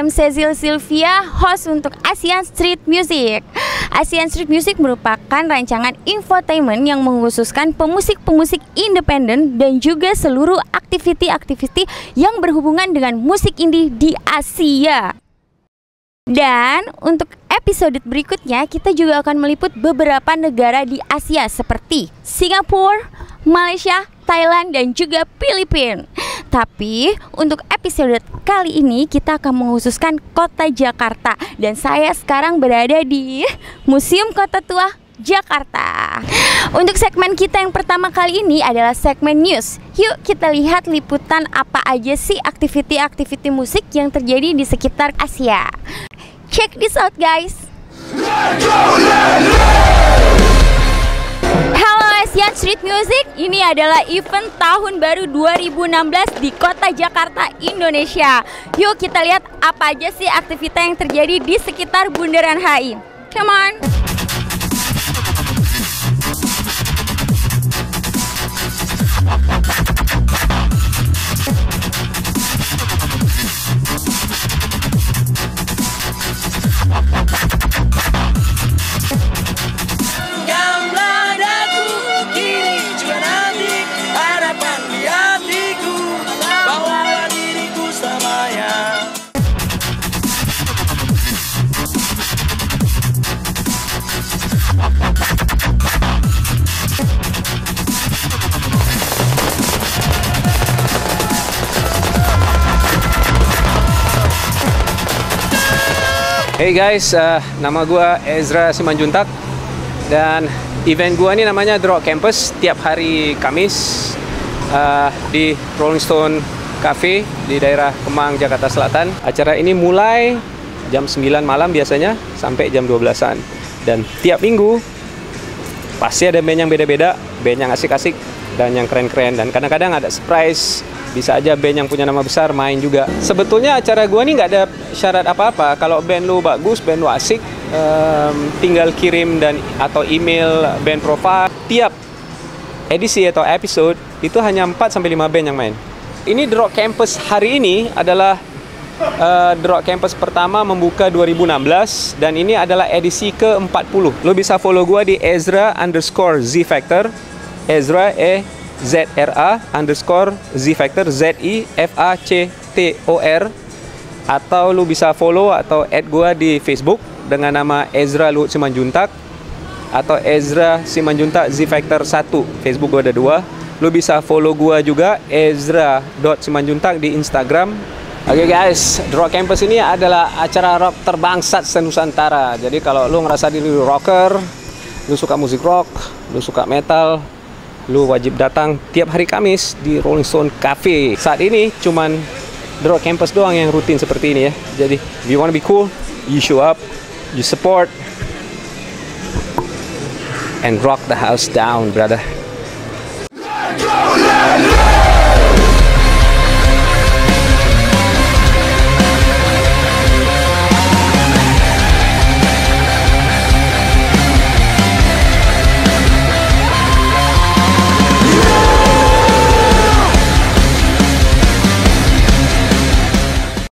I'm Cecil Sylvia, host untuk ASEAN Street Music. ASEAN Street Music merupakan rancangan infotainment yang mengkhususkan pemusik-pemusik independen dan juga seluruh aktiviti-aktiviti yang berhubungan dengan musik indie di Asia. Dan untuk episode berikutnya kita juga akan meliput beberapa negara di Asia seperti Singapura, Malaysia, Thailand dan juga Filipina. Tapi untuk episode kali ini kita akan menghususkan kota Jakarta dan saya sekarang berada di Museum Kota Tua Jakarta. Untuk segmen kita yang pertama kali ini adalah segmen news. Yuk kita lihat liputan apa aja sih aktiviti-aktiviti musik yang terjadi di sekitar Asia. Check this out guys. Hello Asian Street Music, ini adalah event tahun baru 2016 di kota Jakarta, Indonesia. Yuk kita lihat apa aja sih aktivitas yang terjadi di sekitar Bundaran HI. Come on. Hey guys, uh, nama gua Ezra Simanjuntak dan event gua ni namanya Rock Campus tiap hari Kamis uh, di Rolling Stone Cafe di daerah Kemang, Jakarta Selatan. Acara ini mulai jam 9 malam biasanya sampai jam 12-an dan tiap minggu pasti ada band yang beda-beda, band yang asik-asik dan yang keren-keren dan kadang-kadang ada surprise bisa aja band yang punya nama besar main juga. Sebetulnya acara gua nih nggak ada syarat apa-apa. Kalau band lu bagus, band lu asik, em, tinggal kirim dan atau email band profile. Tiap edisi atau episode itu hanya 4 sampai 5 band yang main. Ini Rock Campus hari ini adalah uh, The Rock Campus pertama membuka 2016 dan ini adalah edisi ke-40. Lo bisa follow gua di Ezra underscore Z Factor. Ezra E Z R A underscore Z Factor Z I F A C T O R. Atau lu bisa follow atau add gua di Facebook dengan nama Ezra Luhut Simanjuntak atau Ezra Simanjuntak Z Factor 1 Facebook gua ada dua. Lu bisa follow gua juga Ezra.simanjuntak di Instagram. Oke guys, The Rock Campus ini adalah acara rock terbangsat senusantara. Jadi kalau lu ngerasa diri lu rocker, lu suka musik rock, lu suka metal, lu wajib datang tiap hari Kamis di Rolling Stone Cafe. Saat ini cuman Rock Campus doang yang rutin seperti ini ya. Jadi, if you wanna be cool, you show up, you support, and rock the house down, brother.